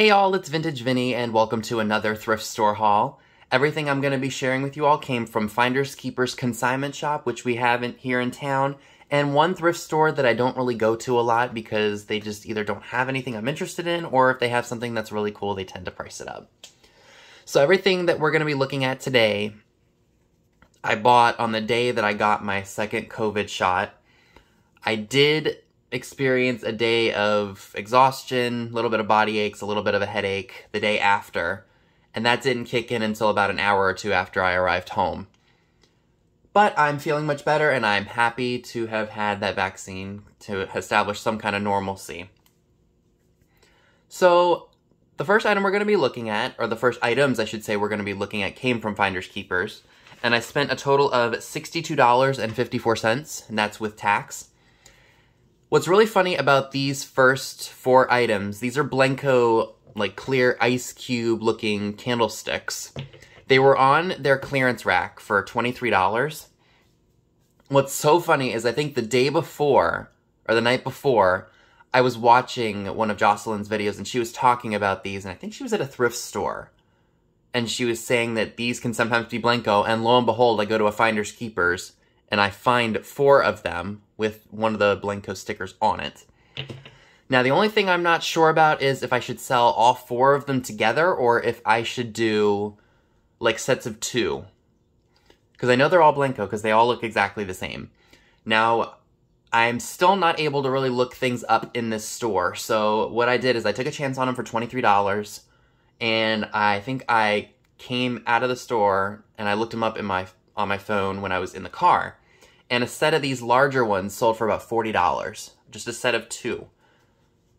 Hey y'all, it's Vintage Vinny and welcome to another thrift store haul. Everything I'm going to be sharing with you all came from Finders Keepers Consignment Shop, which we have in, here in town, and one thrift store that I don't really go to a lot because they just either don't have anything I'm interested in, or if they have something that's really cool, they tend to price it up. So everything that we're going to be looking at today, I bought on the day that I got my second COVID shot. I did experience a day of exhaustion, a little bit of body aches, a little bit of a headache the day after, and that didn't kick in until about an hour or two after I arrived home. But I'm feeling much better and I'm happy to have had that vaccine to establish some kind of normalcy. So, the first item we're going to be looking at, or the first items I should say we're going to be looking at, came from Finders Keepers. And I spent a total of $62.54, and that's with tax. What's really funny about these first four items, these are Blenko, like clear ice cube looking candlesticks. They were on their clearance rack for $23. What's so funny is I think the day before, or the night before, I was watching one of Jocelyn's videos and she was talking about these, and I think she was at a thrift store. And she was saying that these can sometimes be Blenko, and lo and behold, I go to a Finders Keepers, and I find four of them with one of the Blenko stickers on it. Now, the only thing I'm not sure about is if I should sell all four of them together or if I should do like sets of two. Because I know they're all Blenko because they all look exactly the same. Now, I'm still not able to really look things up in this store. So what I did is I took a chance on them for $23 and I think I came out of the store and I looked them up in my on my phone when I was in the car and a set of these larger ones sold for about $40. Just a set of two.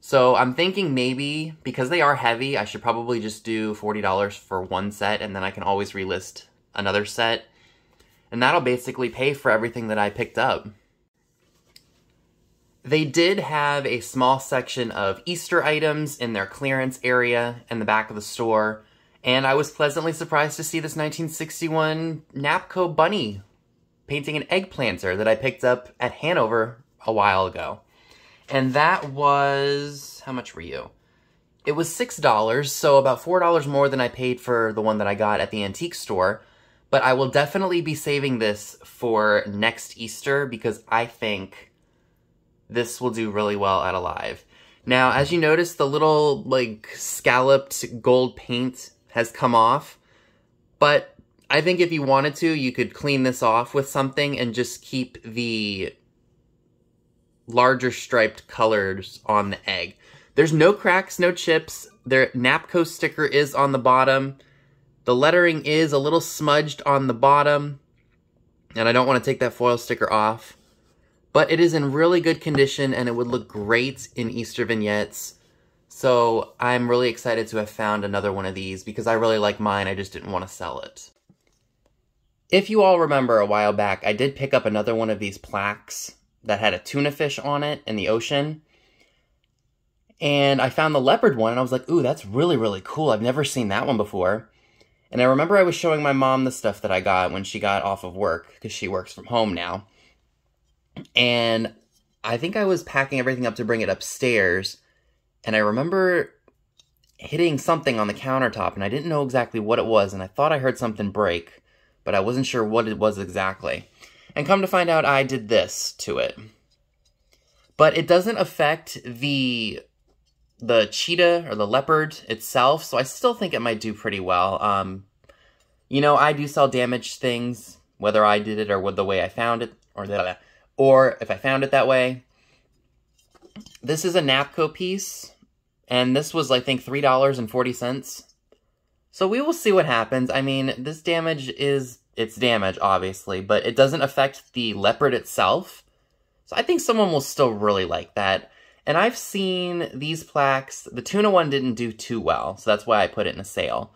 So I'm thinking maybe, because they are heavy, I should probably just do $40 for one set, and then I can always relist another set. And that'll basically pay for everything that I picked up. They did have a small section of Easter items in their clearance area in the back of the store, and I was pleasantly surprised to see this 1961 Napco bunny painting an egg planter that I picked up at Hanover a while ago. And that was, how much were you? It was $6, so about $4 more than I paid for the one that I got at the antique store. But I will definitely be saving this for next Easter because I think this will do really well at Alive. Now, as you notice, the little, like, scalloped gold paint has come off. But I think if you wanted to, you could clean this off with something and just keep the larger striped colors on the egg. There's no cracks, no chips. Their Napco sticker is on the bottom. The lettering is a little smudged on the bottom. And I don't want to take that foil sticker off. But it is in really good condition and it would look great in Easter vignettes. So I'm really excited to have found another one of these because I really like mine. I just didn't want to sell it. If you all remember a while back, I did pick up another one of these plaques that had a tuna fish on it in the ocean. And I found the leopard one and I was like, ooh, that's really, really cool. I've never seen that one before. And I remember I was showing my mom the stuff that I got when she got off of work because she works from home now. And I think I was packing everything up to bring it upstairs. And I remember hitting something on the countertop and I didn't know exactly what it was. And I thought I heard something break but I wasn't sure what it was exactly. And come to find out, I did this to it. But it doesn't affect the the cheetah or the leopard itself, so I still think it might do pretty well. Um, you know, I do sell damaged things, whether I did it or the way I found it, or or if I found it that way. This is a Napco piece, and this was, I think, $3.40. So we will see what happens. I mean, this damage is, it's damage, obviously, but it doesn't affect the leopard itself. So I think someone will still really like that. And I've seen these plaques, the tuna one didn't do too well, so that's why I put it in a sale.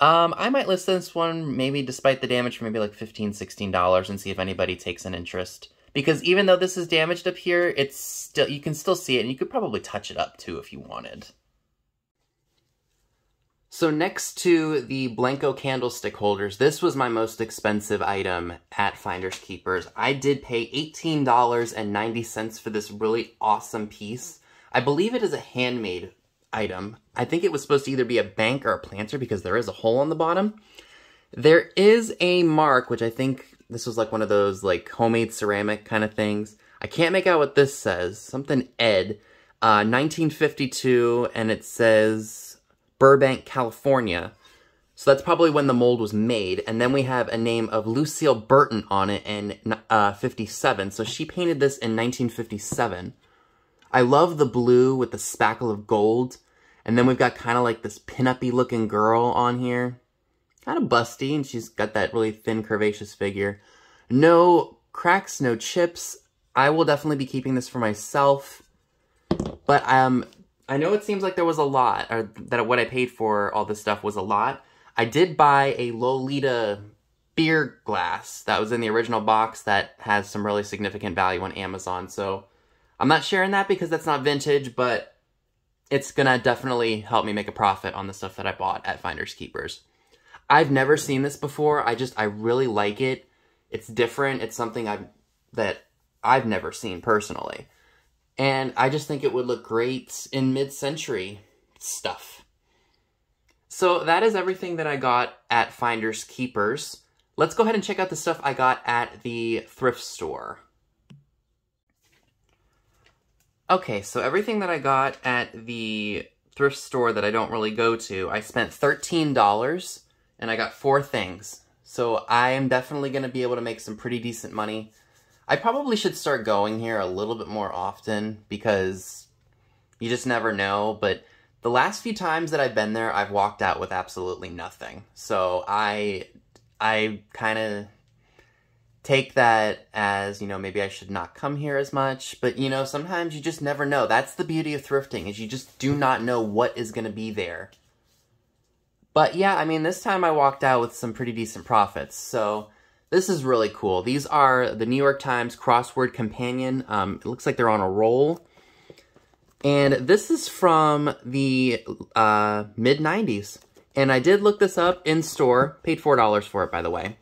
Um, I might list this one, maybe despite the damage, for maybe like $15, $16 and see if anybody takes an interest. because even though this is damaged up here, it's still you can still see it and you could probably touch it up too if you wanted. So next to the Blenko candlestick holders, this was my most expensive item at Finders Keepers. I did pay $18.90 for this really awesome piece. I believe it is a handmade item. I think it was supposed to either be a bank or a planter because there is a hole on the bottom. There is a mark, which I think this was like one of those like homemade ceramic kind of things. I can't make out what this says. Something Ed. Uh, 1952, and it says Burbank, California. So that's probably when the mold was made. And then we have a name of Lucille Burton on it in uh, 57. So she painted this in 1957. I love the blue with the spackle of gold. And then we've got kind of like this pinup-y looking girl on here. Kind of busty, and she's got that really thin, curvaceous figure. No cracks, no chips. I will definitely be keeping this for myself. But um, I know it seems like there was a lot, or that what I paid for all this stuff was a lot. I did buy a Lolita beer glass that was in the original box that has some really significant value on Amazon. So I'm not sharing that because that's not vintage, but it's gonna definitely help me make a profit on the stuff that I bought at Finders Keepers. I've never seen this before. I just I really like it. It's different. It's something I've that I've never seen personally. And I just think it would look great in mid-century stuff. So that is everything that I got at Finders Keepers. Let's go ahead and check out the stuff I got at the thrift store. Okay, so everything that I got at the thrift store that I don't really go to, I spent $13 and I got four things. So I am definitely going to be able to make some pretty decent money I probably should start going here a little bit more often because you just never know. But the last few times that I've been there, I've walked out with absolutely nothing. So I, I kind of take that as, you know, maybe I should not come here as much. But, you know, sometimes you just never know. That's the beauty of thrifting is you just do not know what is going to be there. But yeah, I mean, this time I walked out with some pretty decent profits. So this is really cool. These are the New York Times Crossword Companion. Um, it looks like they're on a roll. And this is from the uh, mid-90s. And I did look this up in store. Paid $4 for it, by the way.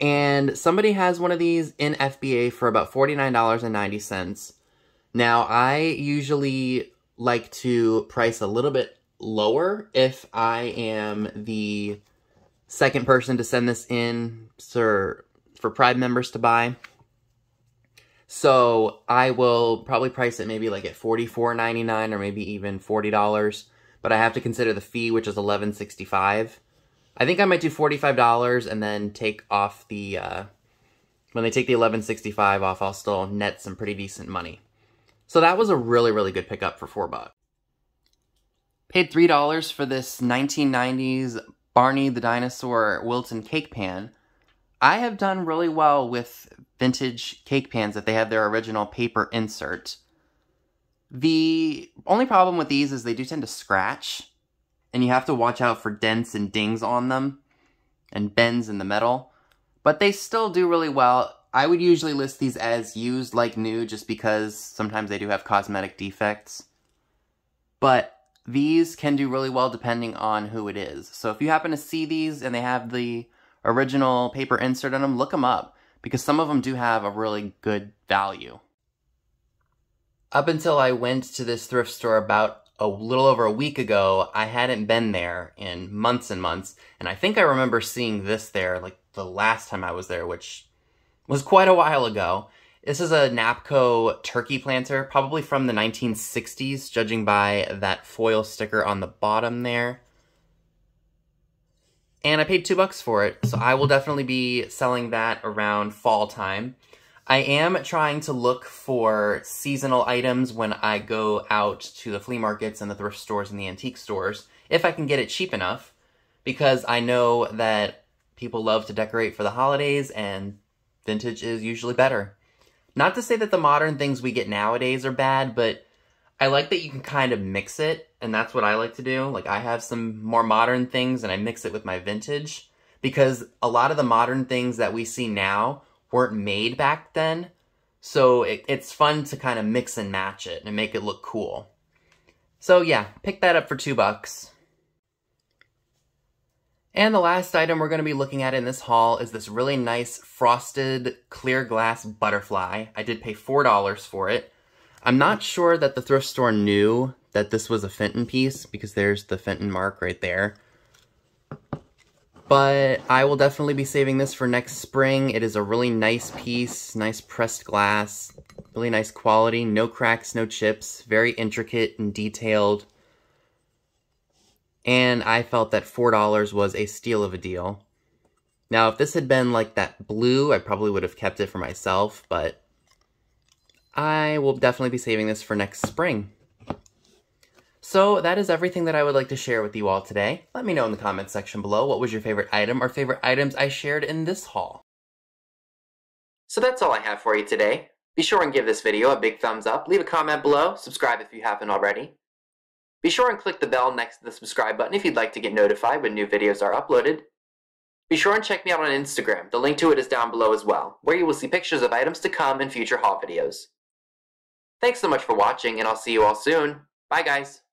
And somebody has one of these in FBA for about $49.90. Now, I usually like to price a little bit lower if I am the second person to send this in for, for Prime members to buy. So I will probably price it maybe like at $44.99 or maybe even $40. But I have to consider the fee, which is $11.65. I think I might do $45 and then take off the, uh, when they take the $11.65 off, I'll still net some pretty decent money. So that was a really, really good pickup for 4 bucks. Paid $3 for this 1990s Barney the Dinosaur Wilton cake pan, I have done really well with vintage cake pans if they have their original paper insert. The only problem with these is they do tend to scratch, and you have to watch out for dents and dings on them, and bends in the metal. But they still do really well. I would usually list these as used like new just because sometimes they do have cosmetic defects. But these can do really well depending on who it is. So if you happen to see these and they have the original paper insert on them, look them up because some of them do have a really good value. Up until I went to this thrift store about a little over a week ago, I hadn't been there in months and months, and I think I remember seeing this there like the last time I was there, which was quite a while ago. This is a Napco turkey planter, probably from the 1960s, judging by that foil sticker on the bottom there. And I paid two bucks for it, so I will definitely be selling that around fall time. I am trying to look for seasonal items when I go out to the flea markets and the thrift stores and the antique stores, if I can get it cheap enough, because I know that people love to decorate for the holidays and vintage is usually better. Not to say that the modern things we get nowadays are bad, but I like that you can kind of mix it, and that's what I like to do. Like, I have some more modern things, and I mix it with my vintage, because a lot of the modern things that we see now weren't made back then, So it, it's fun to kind of mix and match it and make it look cool. So yeah, pick that up for two bucks. And the last item we're going to be looking at in this haul is this really nice frosted clear glass butterfly. I did pay $4 for it. I'm not sure that the thrift store knew that this was a Fenton piece because there's the Fenton mark right there. But I will definitely be saving this for next spring. It is a really nice piece, nice pressed glass, really nice quality, no cracks, no chips, very intricate and detailed. And I felt that $4 was a steal of a deal. Now, if this had been like that blue, I probably would have kept it for myself, but I will definitely be saving this for next spring. So that is everything that I would like to share with you all today. Let me know in the comments section below what was your favorite item or favorite items I shared in this haul. So that's all I have for you today. Be sure and give this video a big thumbs up, leave a comment below, subscribe if you haven't already. Be sure and click the bell next to the subscribe button if you'd like to get notified when new videos are uploaded. Be sure and check me out on Instagram, the link to it is down below as well, where you will see pictures of items to come in future haul videos. Thanks so much for watching, and I'll see you all soon. Bye, guys.